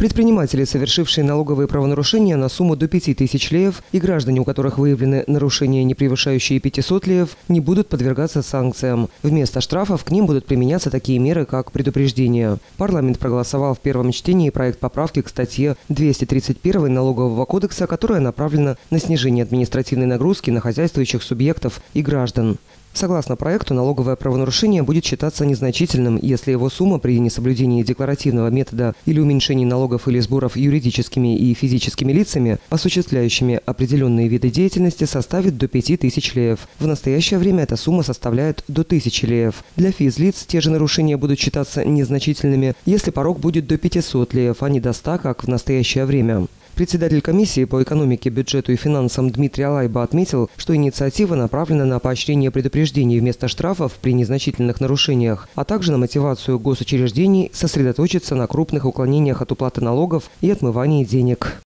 Предприниматели, совершившие налоговые правонарушения на сумму до 5000 леев и граждане, у которых выявлены нарушения, не превышающие 500 леев, не будут подвергаться санкциям. Вместо штрафов к ним будут применяться такие меры, как предупреждение. Парламент проголосовал в первом чтении проект поправки к статье 231 Налогового кодекса, которая направлена на снижение административной нагрузки на хозяйствующих субъектов и граждан. Согласно проекту, налоговое правонарушение будет считаться незначительным, если его сумма при несоблюдении декларативного метода или уменьшении налогов или сборов юридическими и физическими лицами, осуществляющими определенные виды деятельности, составит до 5000 леев. В настоящее время эта сумма составляет до 1000 леев. Для физлиц те же нарушения будут считаться незначительными, если порог будет до 500 леев, а не до 100, как в настоящее время. Председатель комиссии по экономике, бюджету и финансам Дмитрий Алайба отметил, что инициатива направлена на поощрение предупреждений вместо штрафов при незначительных нарушениях, а также на мотивацию госучреждений сосредоточиться на крупных уклонениях от уплаты налогов и отмывании денег.